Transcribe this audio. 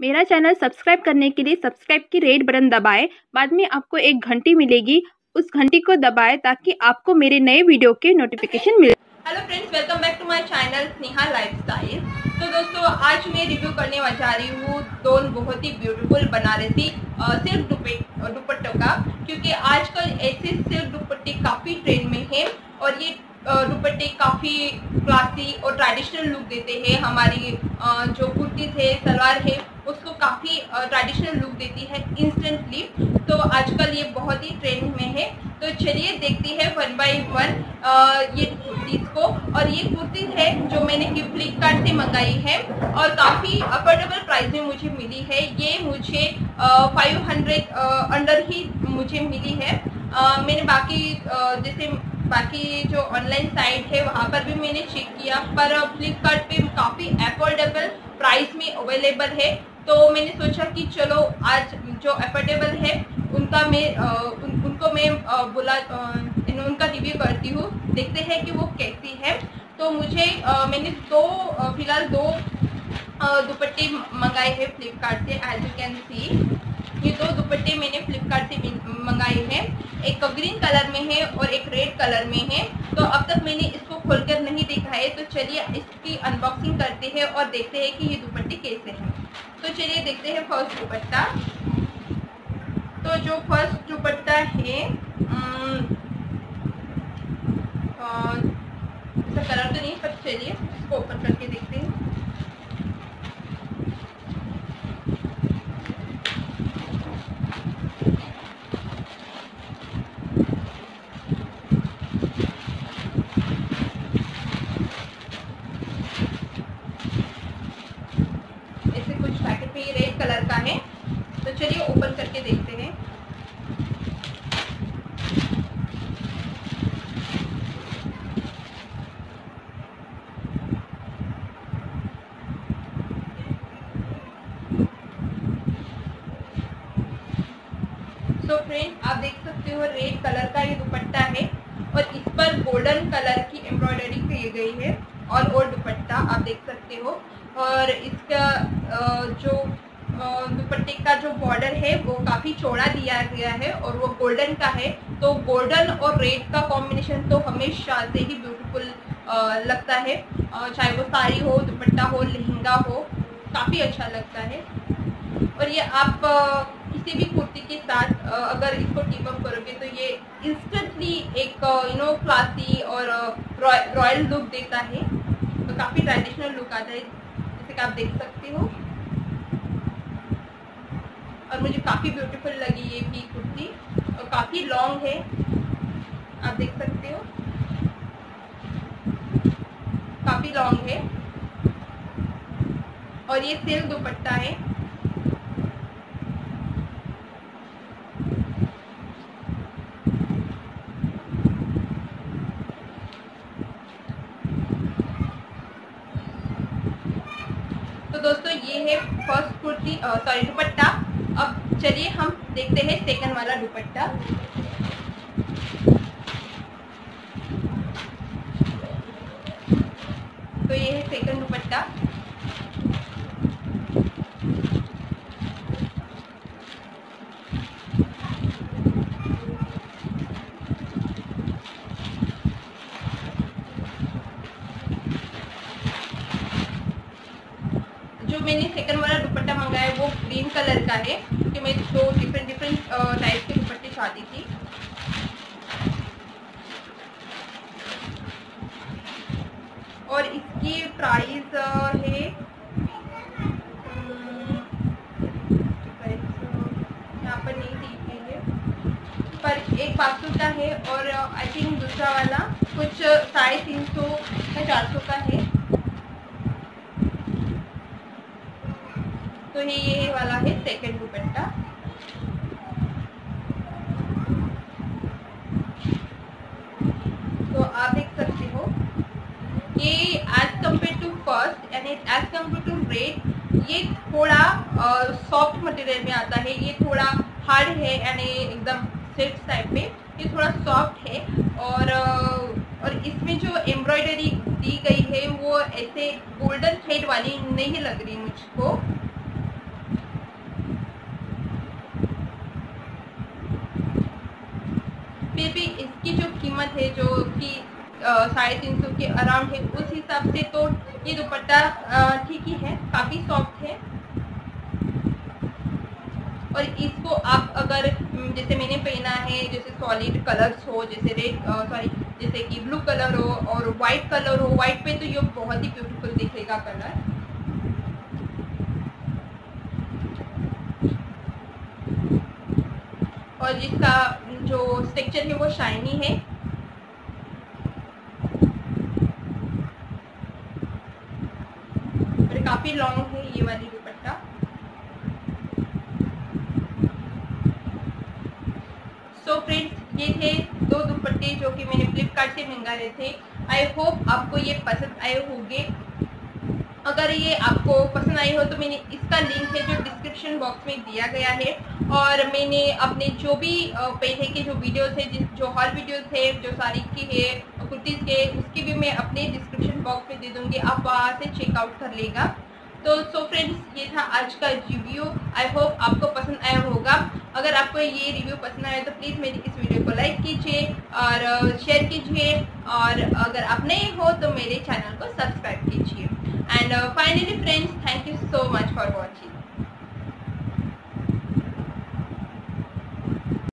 मेरा channel subscribe करने के लिए सब्सक्राइब की रेड बटन दबाएँ। बाद में आपको एक घंटी मिलेगी। उस घंटी को दबाएँ ताकि आपको मेरे नए वीडियो के नोटिफिकेशन मिले hello friends welcome back to my channel Sneha lifestyle तो दोस्तों, आज मैं रिव्यू करने जा रही हूँ दो बहुत ही ब्यूटीफुल बनारसी सिल्क दुपट्टों का। क्योंकि आजकल ऐसे सिल्क दुपट्टे काफ़ी ट्रेंड में हैं और ये दुपट्टे काफ़ी क्लासी और ट्रेडिशनल लुक देते हैं। हमारी जो कुर्तीज़ है सलवार है उसको काफ़ी ट्रेडिशनल लुक देती है इंस्टेंटली तो आजकल ये बहुत ही ट्रेंड में है। तो चलिए देखते हैं वन बाय वन ये कुर्तीज़ को। और ये कुर्तीज़ है जो मैंने कि फ्लिपकार्ट से मंगाई है और काफ़ी अफोर्डेबल प्राइस में मुझे मिली है। ये मुझे फाइव हंड्रेड अंडर ही मुझे मिली है। आ, मैंने बाकी जैसे बाकी जो ऑनलाइन साइट है वहाँ पर भी मैंने चेक किया पर फ्लिपकार्ट पे काफ़ी अफोर्डेबल प्राइस में अवेलेबल है। तो मैंने सोचा कि चलो आज जो अफोर्डेबल है उनका मैं उन, उनको मैं बोला उनका रिव्यू करती हूँ। देखते हैं कि वो कैसी है। तो मुझे मैंने दो फ़िलहाल दो दुपट्टे मंगाए हैं फ्लिपकार्ट से एज यू कैन सी ये दो दुपट्टे मैंने फ्लिपकार्ट से मंगाए हैं। एक ग्रीन कलर में है और एक रेड कलर में है। तो अब तक मैंने इसको खोलकर नहीं देखा है। तो चलिए इसकी अनबॉक्सिंग करते हैं और देखते हैं कि ये दुपट्टे कैसे हैं। तो चलिए देखते हैं फ़र्स्ट दुपट्टा। तो जो फ़र्स्ट दुपट्टा है कलर तो नहीं, पर चलिए इसको ओपन करके देखते हैं कलर का है तो चलिए करके देखते हैं। तो फ्रेंड आप देख सकते हो रेड कलर का ये दुपट्टा है और इस पर गोल्डन कलर की एम्ब्रॉयडरी की गई है और और दुपट्टा आप देख सकते हो। और इसका जो दुपट्टे का जो बॉर्डर है, वो काफ़ी चौड़ा दिया गया है और वो गोल्डन का है। तो गोल्डन और रेड का कॉम्बिनेशन तो हमेशा से ही ब्यूटीफुल लगता है। चाहे वो साड़ी हो, दुपट्टा हो, लहंगा हो, काफ़ी अच्छा लगता है। और ये आप किसी भी कुर्ती के साथ अगर इसको टीप अप करोगे तो ये इंस्टेंटली एक यू नो क्लासी और रॉयल लुक देता है। तो काफ़ी ट्रेडिशनल लुक आता है, जैसे कि आप देख सकते हो। और मुझे काफ़ी ब्यूटीफुल लगी ये भी कुर्ती। और काफ़ी लॉन्ग है। आप देख सकते हो। काफ़ी लॉन्ग है। और ये सिल्क दुपट्टा है। तो दोस्तों, ये है फ़र्स्ट कुर्ती सॉरी दुपट्टा। चलिए हम देखते हैं सेकंड वाला दुपट्टा। तो ये है सेकंड दुपट्टा। जो मैंने सेकंड वाला दुपट्टा मंगाया है वो ग्रीन कलर का है। क्योंकि मैं दो डिफरेंट डिफरेंट टाइप के दुपट्टे चाहती थी। और इसकी प्राइस है यहाँ पर नहीं दी गई है। पर एक पाँच का है और आई थिंक दूसरा वाला कुछ साढ़े तीन सौ या चार सौ का है। तो ये ये वाला है second as compare to red ये थोड़ा सॉफ्ट uh, मटेरियल में आता है ये थोड़ा हार्ड है यानी एकदम सिल्क टाइप में ये थोड़ा सॉफ्ट है और uh, और इसमें जो एम्ब्रॉयडरी दी गई है वो ऐसे गोल्डन थ्रेड वाली नहीं लग रही मुझको। फिर भी इसकी जो कीमत है जो कि साढ़े तीन सौ के अराउंड है उस हिसाब से तो ये दुपट्टा ठीक ही है, काफ़ी सॉफ्ट है। और इसको आप अगर जैसे मैंने पहना है, जैसे सॉलिड कलर्स हो, जैसे रेड सॉरी जैसे कि ब्लू कलर हो और वाइट कलर हो वाइट पे तो ये बहुत ही ब्यूटीफुल दिखेगा कलर और जिसका जो स्ट्रक्चर है वो शाइनी है और काफ़ी लॉन्ग है ये वाली दुपट्टा। सो फ्रेंड्स ये थे दो दुपट्टे जो कि मैंने फ्लिपकार्ट से मंगा थे। आई होप आपको ये पसंद आए होंगे। अगर ये आपको पसंद आई हो तो मैंने इसका लिंक है जो डिस्क्रिप्शन बॉक्स में दिया गया है। और मैंने अपने जो भी पहले के जो वीडियोस है, जिस, जो हॉल वीडियोस है, जो सारी की है, कुर्तीज़ के, उसकी भी मैं अपने डिस्क्रिप्शन बॉक्स में दे दूँगी। आप वहाँ से चेकआउट कर लेगा। तो सो so फ्रेंड्स ये था आज का रिव्यू आई होप आपको पसंद आया होगा. अगर आपको ये रिव्यू पसंद आया तो प्लीज़ मेरी इस वीडियो को लाइक कीजिए और शेयर कीजिए. और अगर आप नए हो तो मेरे चैनल को सब्सक्राइब कीजिए. And finally friends thank you so much for watching